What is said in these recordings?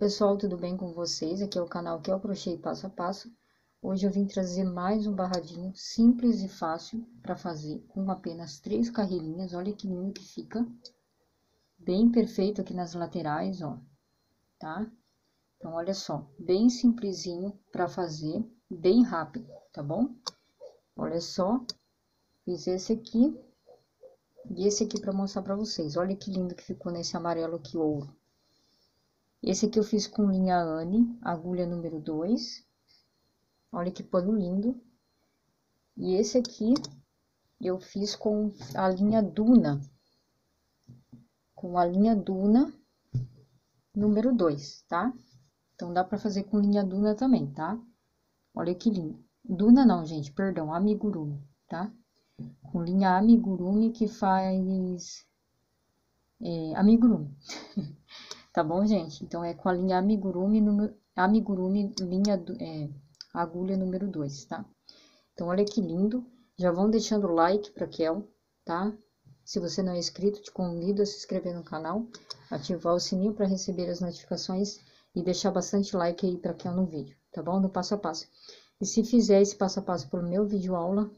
pessoal, tudo bem com vocês? Aqui é o canal que é o Crochê Passo a Passo. Hoje eu vim trazer mais um barradinho simples e fácil para fazer com apenas três carreirinhas. Olha que lindo que fica. Bem perfeito aqui nas laterais, ó, tá? Então, olha só, bem simplesinho para fazer, bem rápido, tá bom? Olha só, fiz esse aqui e esse aqui para mostrar para vocês. Olha que lindo que ficou nesse amarelo aqui, ouro. Esse aqui eu fiz com linha Anne, agulha número 2. Olha que pano lindo. E esse aqui eu fiz com a linha Duna. Com a linha Duna número 2, tá? Então, dá pra fazer com linha Duna também, tá? Olha que lindo. Duna não, gente, perdão, amigurumi, tá? Com linha amigurumi que faz... É, amigurumi. Tá bom, gente? Então, é com a linha amigurumi, número, amigurumi linha, é, agulha número 2, tá? Então, olha que lindo. Já vão deixando o like pra Kel, tá? Se você não é inscrito, te convido a se inscrever no canal, ativar o sininho para receber as notificações e deixar bastante like aí pra Kel no vídeo, tá bom? No passo a passo. E se fizer esse passo a passo pelo meu vídeo aula,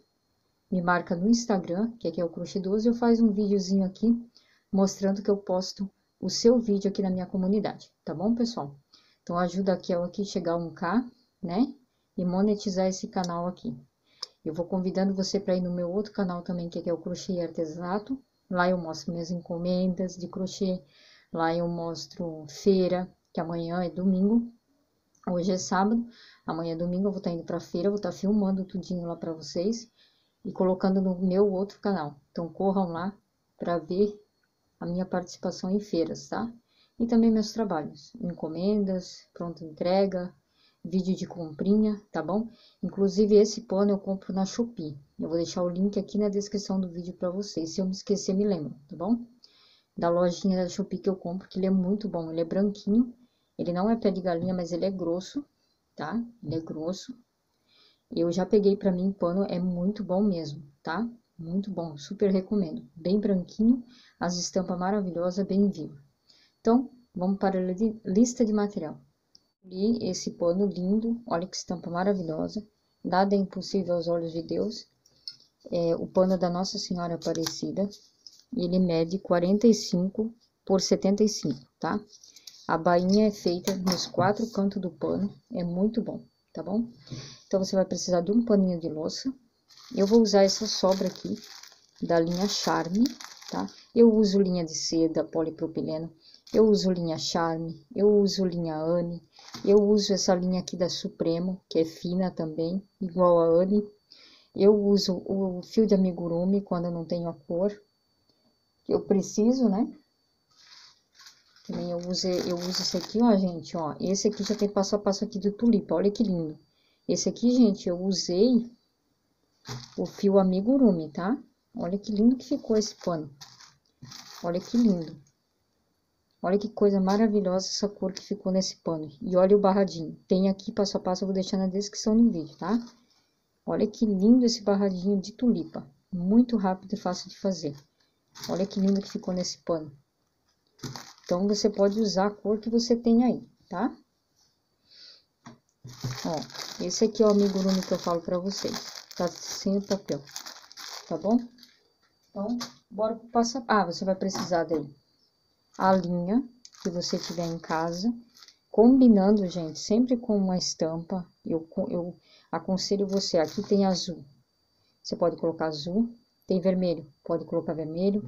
me marca no Instagram, que é, é o Crochê 12, eu faço um videozinho aqui mostrando que eu posto o seu vídeo aqui na minha comunidade, tá bom, pessoal? Então, ajuda a Kel aqui chegar a 1K, né? E monetizar esse canal aqui. Eu vou convidando você para ir no meu outro canal também, que é o Crochê Artesanato. Lá eu mostro minhas encomendas de crochê. Lá eu mostro feira, que amanhã é domingo. Hoje é sábado, amanhã é domingo, eu vou estar tá indo pra feira, vou estar tá filmando tudinho lá para vocês e colocando no meu outro canal. Então, corram lá para ver a minha participação em feiras, tá? E também meus trabalhos, encomendas, pronta entrega, vídeo de comprinha, tá bom? Inclusive, esse pano eu compro na Shopee. Eu vou deixar o link aqui na descrição do vídeo para vocês. Se eu me esquecer, me lembro, tá bom? Da lojinha da Shopee que eu compro, que ele é muito bom. Ele é branquinho, ele não é pé de galinha, mas ele é grosso, tá? Ele é grosso. Eu já peguei para mim pano, é muito bom mesmo, tá? Muito bom, super recomendo. Bem branquinho, as estampas maravilhosas, bem viva. Então, vamos para a lista de material. Li esse pano lindo, olha que estampa maravilhosa. Nada é impossível aos olhos de Deus. É o pano da Nossa Senhora Aparecida. Ele mede 45 por 75, tá? A bainha é feita nos quatro cantos do pano, é muito bom, tá bom? Então, você vai precisar de um paninho de louça, eu vou usar essa sobra aqui da linha Charme, tá? Eu uso linha de seda, polipropileno, eu uso linha Charme, eu uso linha Anne, eu uso essa linha aqui da Supremo, que é fina também, igual a Anne. Eu uso o fio de amigurumi quando eu não tenho a cor que eu preciso, né? Também eu uso, eu uso esse aqui, ó, gente, ó. Esse aqui já tem passo a passo aqui do tulipa, olha que lindo. Esse aqui, gente, eu usei o fio amigurumi, tá? Olha que lindo que ficou esse pano. Olha que lindo. Olha que coisa maravilhosa essa cor que ficou nesse pano. E olha o barradinho. Tem aqui passo a passo, eu vou deixar na descrição do vídeo, tá? Olha que lindo esse barradinho de tulipa. Muito rápido e fácil de fazer. Olha que lindo que ficou nesse pano. Então, você pode usar a cor que você tem aí, tá? Ó, esse aqui é o amigurumi que eu falo pra vocês tá sem o papel, tá bom? Então, bora a... Ah, você vai precisar daí a linha que você tiver em casa, combinando, gente, sempre com uma estampa. Eu, eu aconselho você, aqui tem azul, você pode colocar azul, tem vermelho, pode colocar vermelho,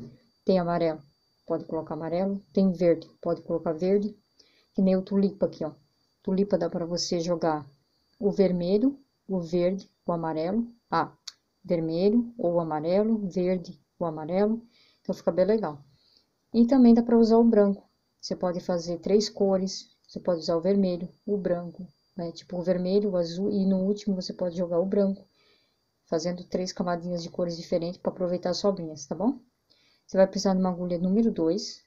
tem amarelo, pode colocar amarelo, tem verde, pode colocar verde, que nem o tulipa aqui, ó. Tulipa dá para você jogar o vermelho, o verde, o amarelo, ah, vermelho ou amarelo, verde ou amarelo, então fica bem legal. E também dá para usar o branco, você pode fazer três cores, você pode usar o vermelho, o branco, né, tipo o vermelho, o azul, e no último você pode jogar o branco, fazendo três camadinhas de cores diferentes para aproveitar as sobrinhas, tá bom? Você vai precisar de uma agulha número 2,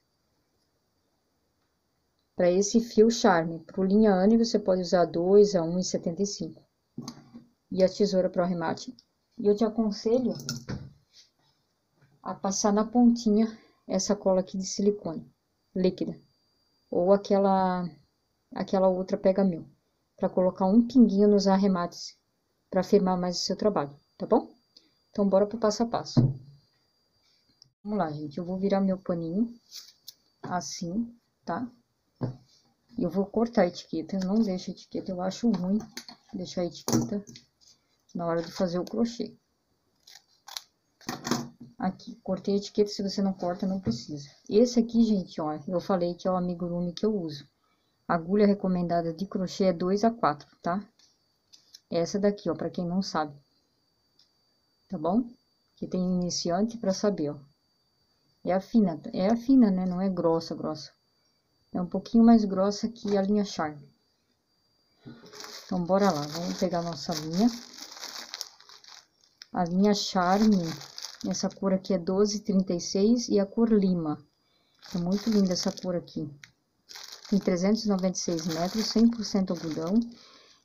para esse fio charme, para o linha Anne, você pode usar 2 a 1,75 e a tesoura para o arremate. E eu te aconselho a passar na pontinha essa cola aqui de silicone líquida. Ou aquela, aquela outra pega mil. Pra colocar um pinguinho nos arremates, pra firmar mais o seu trabalho, tá bom? Então, bora pro passo a passo. Vamos lá, gente, eu vou virar meu paninho, assim, tá? E eu vou cortar a etiqueta, eu não deixo a etiqueta, eu acho ruim deixar a etiqueta na hora de fazer o crochê. Aqui, cortei a etiqueta, se você não corta, não precisa. Esse aqui, gente, ó, eu falei que é o amigurumi que eu uso. A agulha recomendada de crochê é 2 a 4, tá? Essa daqui, ó, pra quem não sabe. Tá bom? Que tem iniciante pra saber, ó. É a fina, é a fina, né? Não é grossa, grossa. É um pouquinho mais grossa que a linha Charme. Então, bora lá. Vamos pegar nossa linha. A linha Charme essa cor aqui é 1236 e a cor lima. É muito linda essa cor aqui. Tem 396 metros, 100% algodão.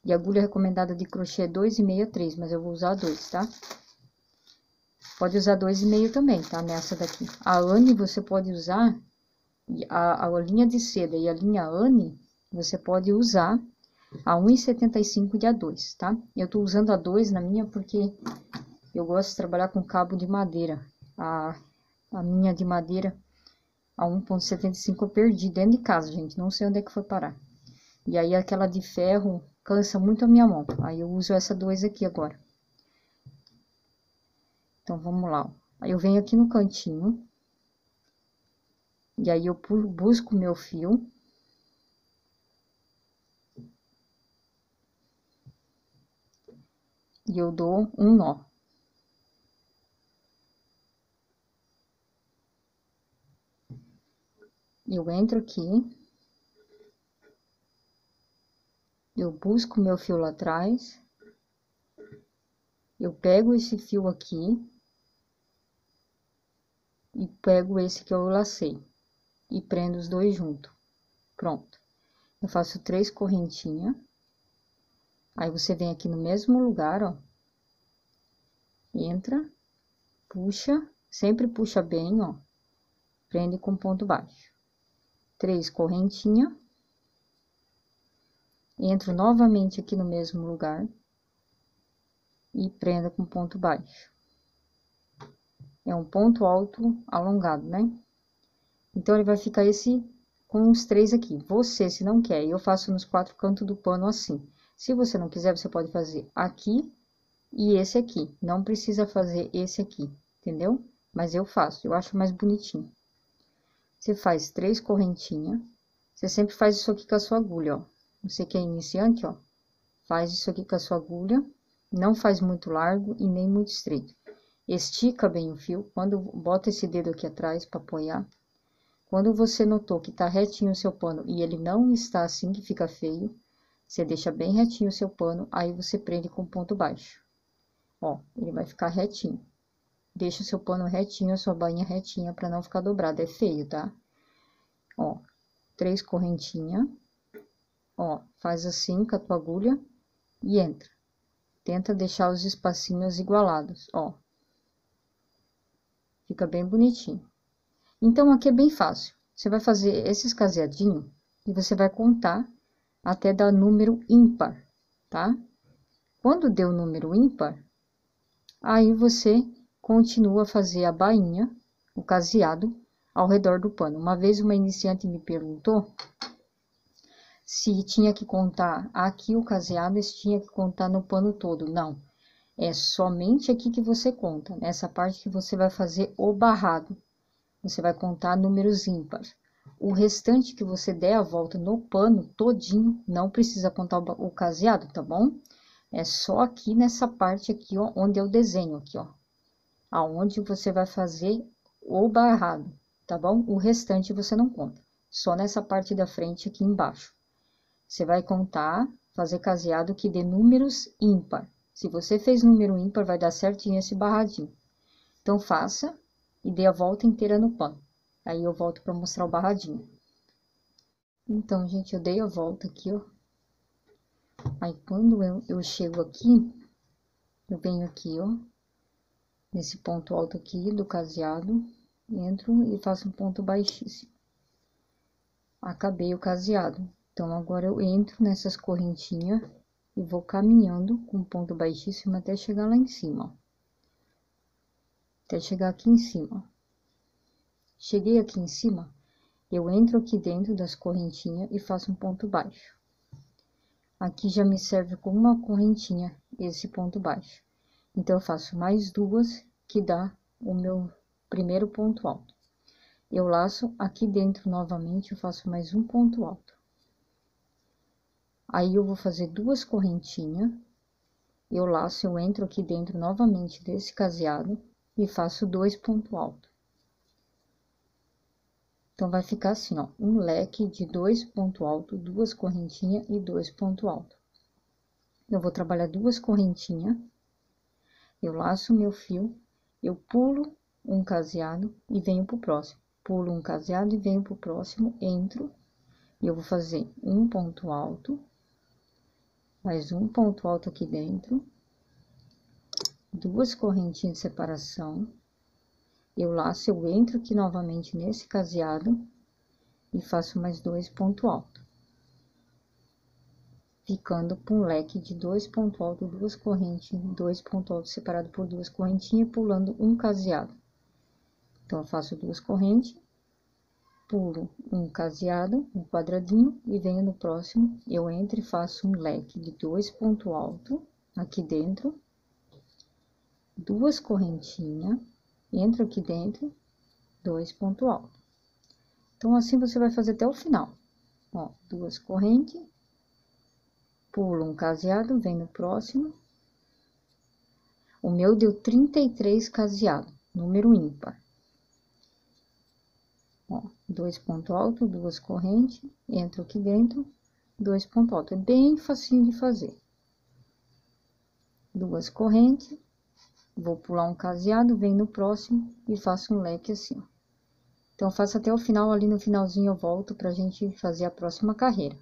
E a agulha recomendada de crochê é 2,63, mas eu vou usar 2, tá? Pode usar 2,5 também, tá? Nessa daqui. A Anne você pode usar, a, a linha de seda e a linha Anne, você pode usar a 1,75 de A2, tá? Eu tô usando a 2 na minha porque eu gosto de trabalhar com cabo de madeira. A, a minha de madeira, a 1.75 eu perdi dentro de casa, gente. Não sei onde é que foi parar. E aí aquela de ferro cansa muito a minha mão. Aí eu uso essa dois aqui agora. Então, vamos lá. Aí eu venho aqui no cantinho. E aí eu busco o meu fio. E eu dou um nó. Eu entro aqui, eu busco meu fio lá atrás, eu pego esse fio aqui e pego esse que eu lacei e prendo os dois junto. Pronto. Eu faço três correntinhas. Aí você vem aqui no mesmo lugar, ó. Entra, puxa, sempre puxa bem, ó. Prende com ponto baixo três correntinha, entro novamente aqui no mesmo lugar e prenda com ponto baixo. É um ponto alto alongado, né? Então, ele vai ficar esse com os três aqui. Você, se não quer, eu faço nos quatro cantos do pano assim. Se você não quiser, você pode fazer aqui e esse aqui. Não precisa fazer esse aqui, entendeu? Mas eu faço, eu acho mais bonitinho. Você faz três correntinhas. Você sempre faz isso aqui com a sua agulha, ó. Você que é iniciante, ó. Faz isso aqui com a sua agulha. Não faz muito largo e nem muito estreito. Estica bem o fio. Quando bota esse dedo aqui atrás para apoiar. Quando você notou que tá retinho o seu pano e ele não está assim que fica feio, você deixa bem retinho o seu pano, aí você prende com ponto baixo. Ó, ele vai ficar retinho. Deixa o seu pano retinho, a sua bainha retinha, para não ficar dobrado. É feio, tá? Ó, três correntinhas. Ó, faz assim com a tua agulha e entra. Tenta deixar os espacinhos igualados, ó. Fica bem bonitinho. Então, aqui é bem fácil. Você vai fazer esses caseadinhos e você vai contar até dar número ímpar, tá? Quando deu o número ímpar, aí você continua a fazer a bainha, o caseado, ao redor do pano. Uma vez uma iniciante me perguntou se tinha que contar aqui o caseado, se tinha que contar no pano todo. Não, é somente aqui que você conta, nessa parte que você vai fazer o barrado. Você vai contar números ímpares. O restante que você der a volta no pano todinho, não precisa contar o caseado, tá bom? É só aqui nessa parte aqui, ó, onde eu desenho aqui, ó aonde você vai fazer o barrado, tá bom? O restante você não conta, só nessa parte da frente aqui embaixo. Você vai contar, fazer caseado que dê números ímpar. Se você fez número ímpar, vai dar certinho esse barradinho. Então, faça e dê a volta inteira no pano. Aí, eu volto para mostrar o barradinho. Então, gente, eu dei a volta aqui, ó. Aí, quando eu, eu chego aqui, eu venho aqui, ó, nesse ponto alto aqui do caseado, entro e faço um ponto baixíssimo. Acabei o caseado. Então, agora eu entro nessas correntinhas e vou caminhando com ponto baixíssimo até chegar lá em cima. Até chegar aqui em cima. Cheguei aqui em cima, eu entro aqui dentro das correntinhas e faço um ponto baixo. Aqui já me serve como uma correntinha esse ponto baixo. Então, eu faço mais duas, que dá o meu primeiro ponto alto. Eu laço aqui dentro novamente, eu faço mais um ponto alto. Aí, eu vou fazer duas correntinhas, eu laço, eu entro aqui dentro novamente desse caseado e faço dois pontos altos. Então, vai ficar assim, ó, um leque de dois pontos altos, duas correntinhas e dois pontos altos. Eu vou trabalhar duas correntinhas, eu laço meu fio, eu pulo um caseado e venho pro próximo. Pulo um caseado e venho pro próximo, entro, e eu vou fazer um ponto alto, mais um ponto alto aqui dentro, duas correntinhas de separação, eu laço, eu entro aqui novamente nesse caseado e faço mais dois pontos altos. Ficando com um leque de dois pontos altos, duas correntes, dois pontos altos separado por duas correntinhas, pulando um caseado. Então, eu faço duas correntes, pulo um caseado, um quadradinho, e venho no próximo, eu entro e faço um leque de dois pontos altos aqui dentro, duas correntinhas, entro aqui dentro, dois pontos altos. Então, assim você vai fazer até o final. Ó, duas correntes, pulo um caseado, vem no próximo. O meu deu 33 caseado, número ímpar. Ó, dois pontos altos, duas correntes, entro aqui dentro, dois pontos altos. É bem facinho de fazer. Duas correntes, Vou pular um caseado, venho no próximo e faço um leque assim, ó. Então, faço até o final, ali no finalzinho eu volto pra gente fazer a próxima carreira.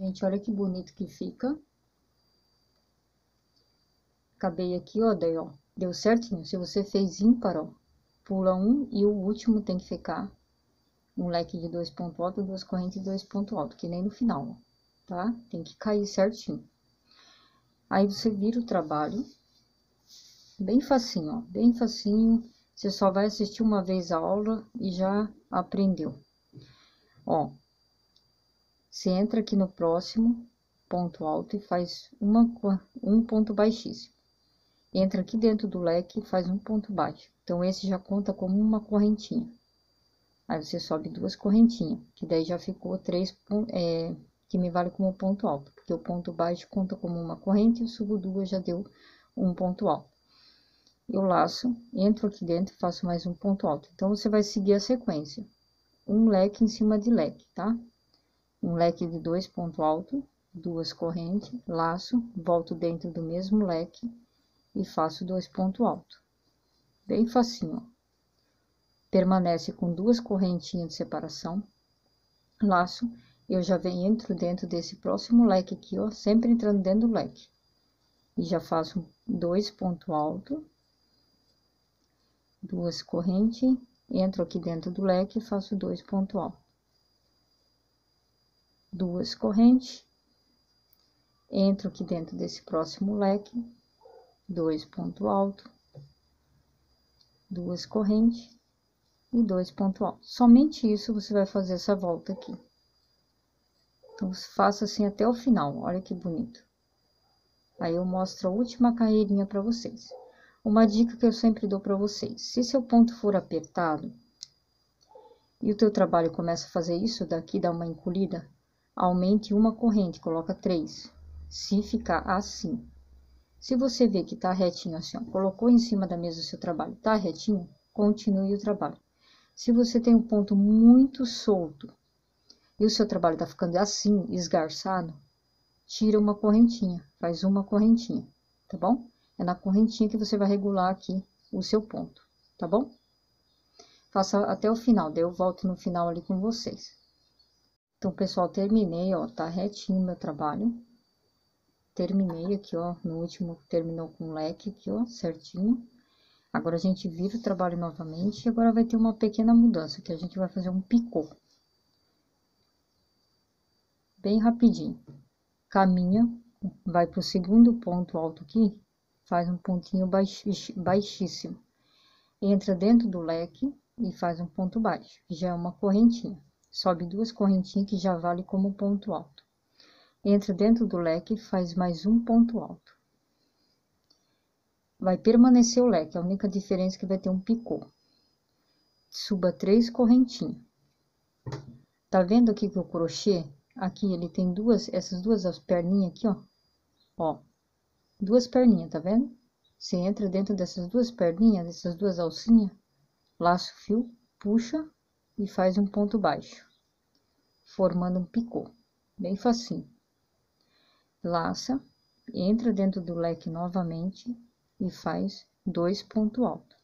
Gente, olha que bonito que fica. Acabei aqui, ó, daí, ó, deu certinho. Se você fez ímpar, ó, pula um e o último tem que ficar um leque de dois pontos altos, duas correntes e dois pontos altos, que nem no final, ó, tá? Tem que cair certinho. Aí, você vira o trabalho Bem facinho, ó, bem facinho. Você só vai assistir uma vez a aula e já aprendeu. Ó, você entra aqui no próximo ponto alto e faz uma, um ponto baixíssimo. Entra aqui dentro do leque e faz um ponto baixo. Então, esse já conta como uma correntinha. Aí, você sobe duas correntinhas, que daí já ficou três, é, que me vale como ponto alto. Porque o ponto baixo conta como uma corrente e eu subo duas já deu um ponto alto eu laço, entro aqui dentro e faço mais um ponto alto. Então, você vai seguir a sequência. Um leque em cima de leque, tá? Um leque de dois pontos altos, duas correntes, laço, volto dentro do mesmo leque e faço dois pontos altos. Bem facinho, ó. Permanece com duas correntinhas de separação, laço, eu já venho, entro dentro desse próximo leque aqui, ó, sempre entrando dentro do leque. E já faço dois pontos altos duas correntes, entro aqui dentro do leque e faço dois pontos altos. Duas correntes, entro aqui dentro desse próximo leque, dois pontos altos, duas correntes e dois pontos altos. Somente isso você vai fazer essa volta aqui. Então, faça assim até o final, olha que bonito. Aí, eu mostro a última carreirinha para vocês. Uma dica que eu sempre dou para vocês: se seu ponto for apertado e o teu trabalho começa a fazer isso daqui, dá uma encolhida, aumente uma corrente, coloca três. Se ficar assim, se você vê que tá retinho assim, ó, colocou em cima da mesa o seu trabalho, tá retinho, continue o trabalho. Se você tem um ponto muito solto e o seu trabalho tá ficando assim, esgarçado, tira uma correntinha, faz uma correntinha, tá bom? É na correntinha que você vai regular aqui o seu ponto, tá bom? Faça até o final, daí eu volto no final ali com vocês. Então, pessoal, terminei, ó, tá retinho meu trabalho. Terminei aqui, ó, no último terminou com leque aqui, ó, certinho. Agora, a gente vira o trabalho novamente e agora vai ter uma pequena mudança, que a gente vai fazer um picô. bem rapidinho. Caminha, vai pro segundo ponto alto aqui, faz um pontinho baixíssimo. Entra dentro do leque e faz um ponto baixo, já é uma correntinha. Sobe duas correntinhas que já vale como ponto alto. Entra dentro do leque, faz mais um ponto alto. Vai permanecer o leque, a única diferença é que vai ter um picô. Suba três correntinhas. Tá vendo aqui que o crochê, aqui ele tem duas, essas duas perninhas aqui, ó. Ó, duas perninhas, tá vendo? Você entra dentro dessas duas perninhas, dessas duas alcinhas, laça o fio, puxa e faz um ponto baixo, formando um picô, bem facinho. Laça, entra dentro do leque novamente e faz dois pontos altos.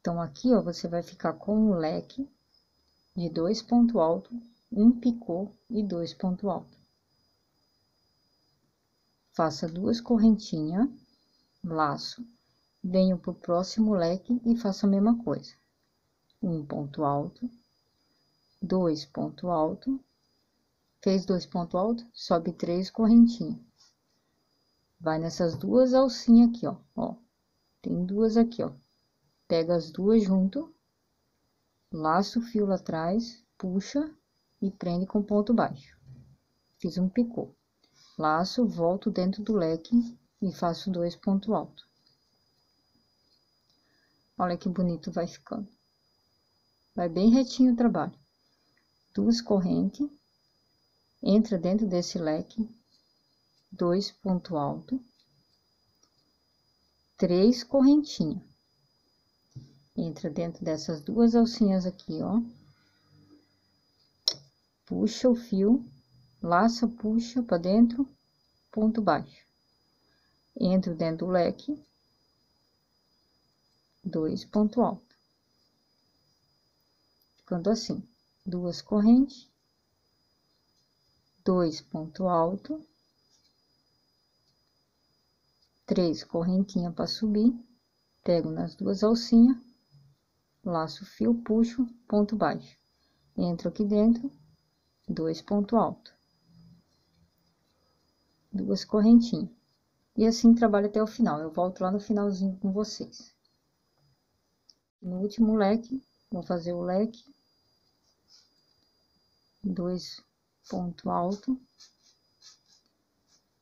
Então, aqui, ó, você vai ficar com um leque de dois pontos altos, um picô e dois pontos altos faça duas correntinhas, laço, venho pro próximo leque e faço a mesma coisa. Um ponto alto, dois ponto alto, fez dois ponto alto, sobe três correntinhas. Vai nessas duas alcinhas aqui, ó, ó, tem duas aqui, ó. Pega as duas junto, laço o fio lá atrás, puxa e prende com ponto baixo. Fiz um picô laço, volto dentro do leque e faço dois pontos altos. Olha que bonito vai ficando. Vai bem retinho o trabalho. Duas correntes, entra dentro desse leque, dois pontos altos, três correntinhas. Entra dentro dessas duas alcinhas aqui, ó. Puxa o fio laça, puxa para dentro, ponto baixo. Entro dentro do leque, dois ponto alto. Ficando assim, duas correntes, dois ponto alto, três correntinhas para subir, pego nas duas alcinhas, laço fio, puxo, ponto baixo. Entro aqui dentro, dois ponto alto duas correntinhas. E assim trabalho até o final. Eu volto lá no finalzinho com vocês. No último leque, vou fazer o leque. Dois ponto alto.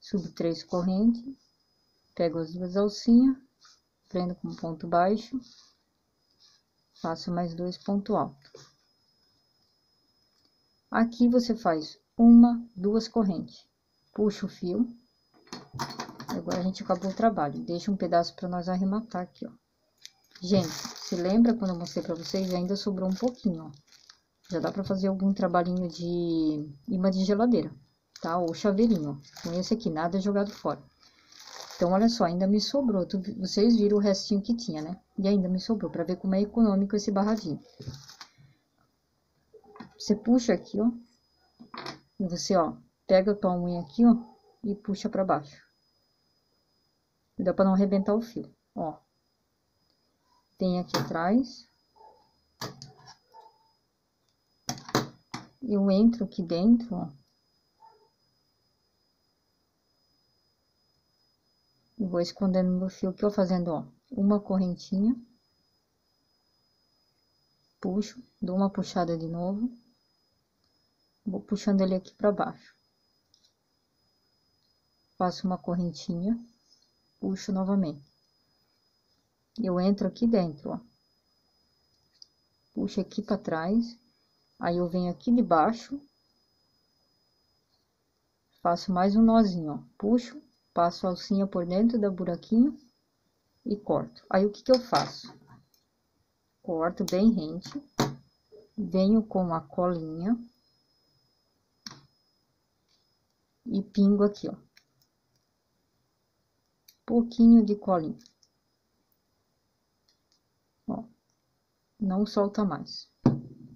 Subo três correntes. Pego as duas alcinhas. Prendo com ponto baixo. Faço mais dois ponto alto. Aqui você faz uma, duas correntes puxa o fio. Agora a gente acabou o trabalho. Deixa um pedaço para nós arrematar aqui, ó. Gente, se lembra quando eu mostrei para vocês? Ainda sobrou um pouquinho, ó. Já dá para fazer algum trabalhinho de imã de geladeira, tá? Ou chaveirinho, ó. Com esse aqui, nada jogado fora. Então, olha só, ainda me sobrou. Tu, vocês viram o restinho que tinha, né? E ainda me sobrou, para ver como é econômico esse barradinho. Você puxa aqui, ó. E você, ó, pega a tua unha aqui, ó, e puxa pra baixo. Dá pra não arrebentar o fio, ó. Tem aqui atrás. Eu entro aqui dentro. E vou escondendo meu fio aqui, ó, fazendo, ó, uma correntinha. Puxo, dou uma puxada de novo. Vou puxando ele aqui pra baixo faço uma correntinha, puxo novamente. Eu entro aqui dentro, ó. Puxo aqui para trás, aí eu venho aqui de baixo, faço mais um nozinho, ó. Puxo, passo a alcinha por dentro da buraquinho e corto. Aí, o que que eu faço? Corto bem rente, venho com a colinha e pingo aqui, ó pouquinho de colinho. Ó, não solta mais.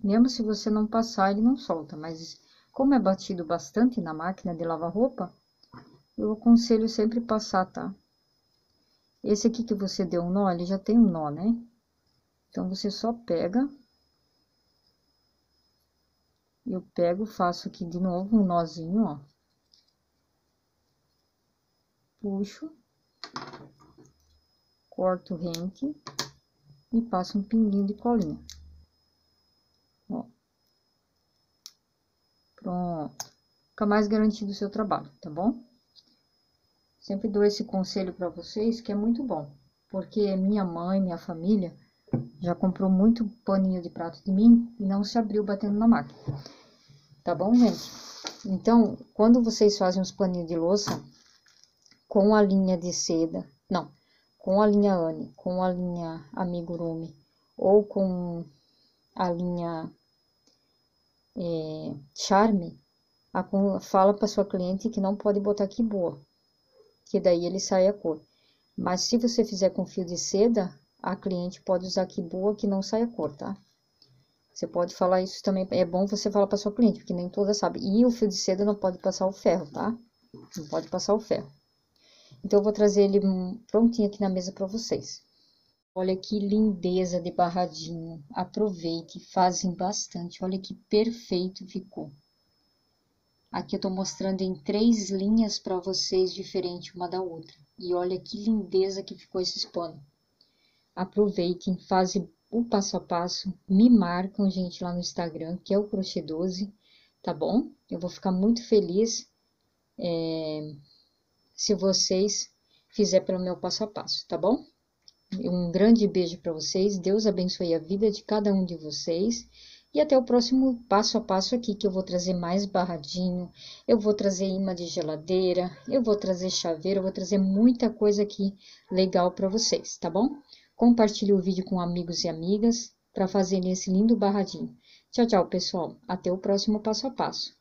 Mesmo se você não passar, ele não solta, mas como é batido bastante na máquina de lavar roupa, eu aconselho sempre passar, tá? Esse aqui que você deu um nó, ele já tem um nó, né? Então, você só pega eu pego, faço aqui de novo um nozinho, ó. Puxo, corto rente e passo um pinguinho de colinha. Ó. Pronto. Fica mais garantido o seu trabalho, tá bom? Sempre dou esse conselho para vocês que é muito bom, porque minha mãe, minha família já comprou muito paninho de prato de mim e não se abriu batendo na máquina. Tá bom, gente? Então, quando vocês fazem os paninhos de louça com a linha de seda, não, com a linha Anne, com a linha Amigurumi ou com a linha é, Charme, a, fala para sua cliente que não pode botar aqui boa, que daí ele sai a cor. Mas se você fizer com fio de seda, a cliente pode usar aqui boa que não sai a cor, tá? Você pode falar isso também, é bom você falar para sua cliente, porque nem toda sabe. E o fio de seda não pode passar o ferro, tá? Não pode passar o ferro. Então, eu vou trazer ele prontinho aqui na mesa para vocês. Olha que lindeza de barradinho. Aproveite, fazem bastante. Olha que perfeito ficou. Aqui eu tô mostrando em três linhas para vocês, diferente uma da outra. E olha que lindeza que ficou esse pano. Aproveitem, fazem o passo a passo, me marcam, gente, lá no Instagram, que é o Crochê 12, tá bom? Eu vou ficar muito feliz é, se vocês fizerem pelo meu passo a passo, tá bom? Um grande beijo para vocês, Deus abençoe a vida de cada um de vocês. E até o próximo passo a passo aqui, que eu vou trazer mais barradinho, eu vou trazer imã de geladeira, eu vou trazer chaveiro, eu vou trazer muita coisa aqui legal para vocês, tá bom? Compartilhe o vídeo com amigos e amigas para fazerem esse lindo barradinho. Tchau, tchau, pessoal. Até o próximo passo a passo.